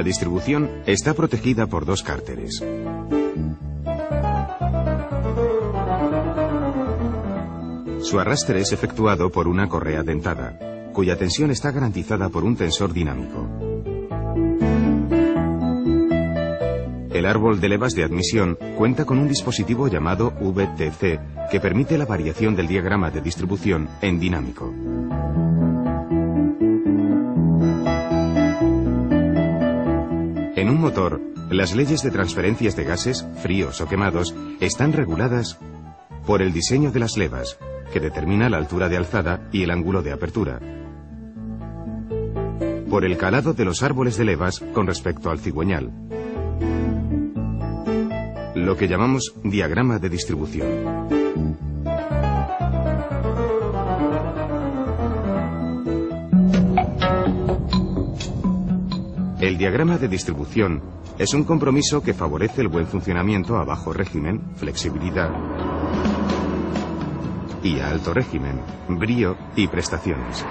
La distribución está protegida por dos cárteres. Su arrastre es efectuado por una correa dentada, cuya tensión está garantizada por un tensor dinámico. El árbol de levas de admisión cuenta con un dispositivo llamado VTC que permite la variación del diagrama de distribución en dinámico. En un motor, las leyes de transferencias de gases, fríos o quemados, están reguladas por el diseño de las levas, que determina la altura de alzada y el ángulo de apertura, por el calado de los árboles de levas con respecto al cigüeñal, lo que llamamos diagrama de distribución. Diagrama de distribución es un compromiso que favorece el buen funcionamiento a bajo régimen, flexibilidad y a alto régimen, brío y prestaciones.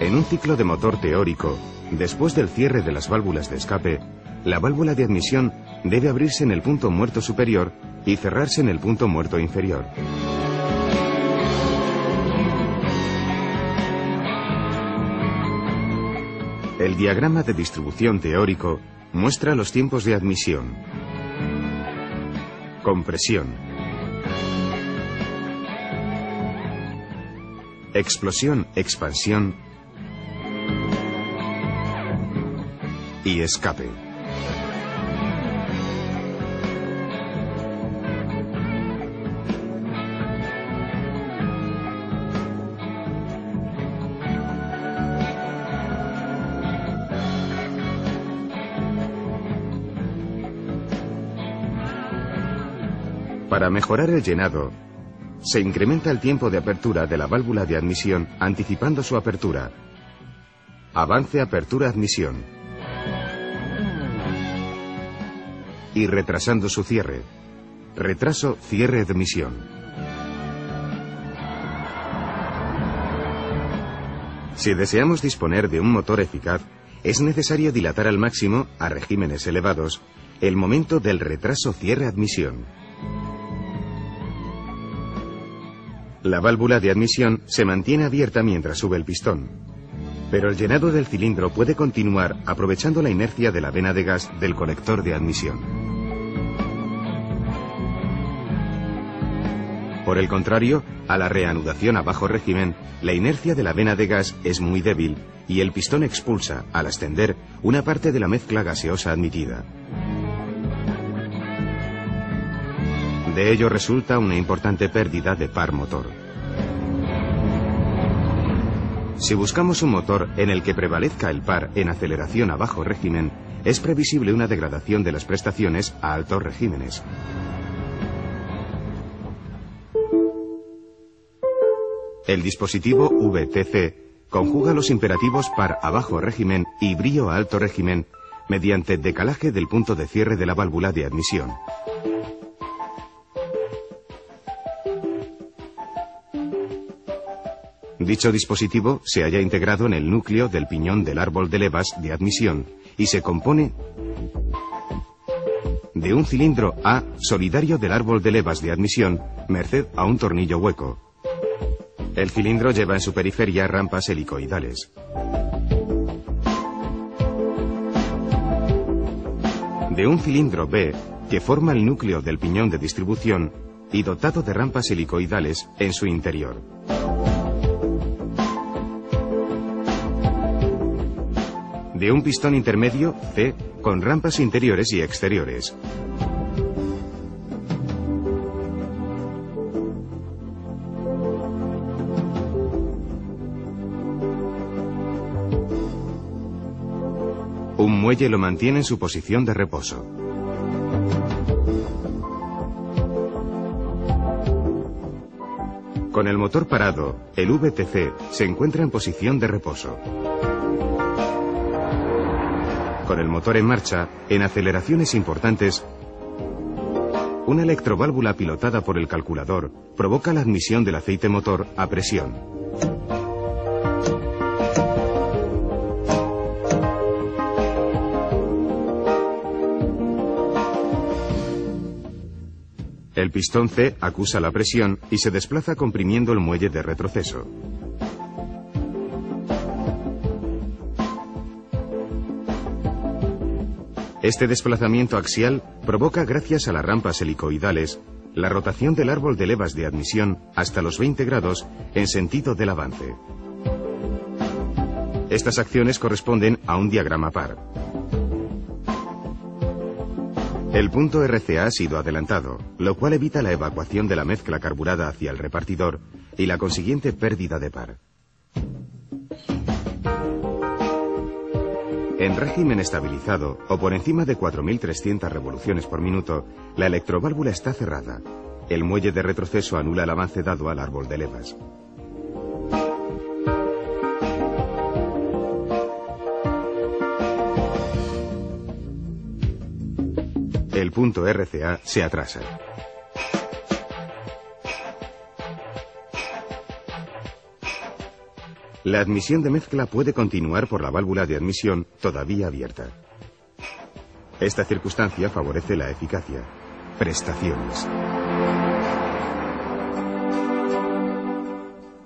En un ciclo de motor teórico, después del cierre de las válvulas de escape, la válvula de admisión debe abrirse en el punto muerto superior y cerrarse en el punto muerto inferior. El diagrama de distribución teórico muestra los tiempos de admisión, compresión, explosión, expansión. Y escape. Para mejorar el llenado, se incrementa el tiempo de apertura de la válvula de admisión anticipando su apertura. Avance apertura-admisión. Y retrasando su cierre. Retraso cierre-admisión. Si deseamos disponer de un motor eficaz, es necesario dilatar al máximo, a regímenes elevados, el momento del retraso La válvula de admisión se mantiene abierta mientras sube el pistón, pero el llenado del cilindro puede continuar aprovechando la inercia de la vena de gas del conector de admisión. Por el contrario, a la reanudación a bajo régimen, la inercia de la vena de gas es muy débil y el pistón expulsa, al ascender, una parte de la mezcla gaseosa admitida. De ello resulta una importante pérdida de par motor. Si buscamos un motor en el que prevalezca el par en aceleración a bajo régimen, es previsible una degradación de las prestaciones a altos regímenes. El dispositivo VTC conjuga los imperativos par a bajo régimen y brío a alto régimen mediante decalaje del punto de cierre de la válvula de admisión. Dicho dispositivo se halla integrado en el núcleo del piñón del árbol de levas de admisión y se compone de un cilindro A solidario del árbol de levas de admisión, merced a un tornillo hueco. El cilindro lleva en su periferia rampas helicoidales. De un cilindro B que forma el núcleo del piñón de distribución y dotado de rampas helicoidales en su interior. De un pistón intermedio C con rampas interiores y exteriores. Un muelle lo mantiene en su posición de reposo. Con el motor parado, el VTC se encuentra en posición de reposo. Con el motor en marcha, en aceleraciones importantes, Una electroválvula pilotada por el calculador provoca la admisión del aceite motor a presión. El pistón C acusa la presión y se desplaza comprimiendo el muelle de retroceso. Este desplazamiento axial provoca, gracias a las rampas helicoidales, la rotación del árbol de levas de admisión hasta los 20 grados en sentido del avance. Estas acciones corresponden a un diagrama par. El punto RCA ha sido adelantado, lo cual evita la evacuación de la mezcla carburada hacia el repartidor y la consiguiente pérdida de par. En régimen estabilizado o por encima de 4.300 revoluciones por minuto, la electroválvula está cerrada. El muelle de retroceso anula el avance dado al árbol de levas. El punto RCA se atrasa. La admisión de mezcla puede continuar por la válvula de admisión todavía abierta. Esta circunstancia favorece la eficacia. Prestaciones.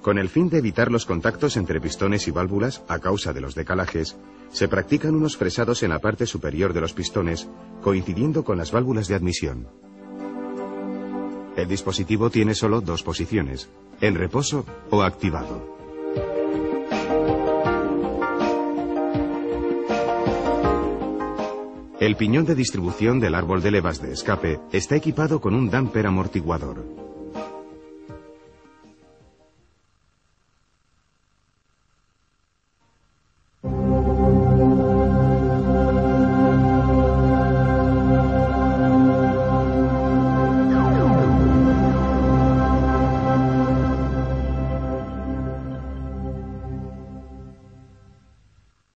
Con el fin de evitar los contactos entre pistones y válvulas a causa de los decalajes, se practican unos fresados en la parte superior de los pistones, coincidiendo con las válvulas de admisión. El dispositivo tiene solo dos posiciones, en reposo o activado. El piñón de distribución del árbol de levas de escape está equipado con un damper amortiguador.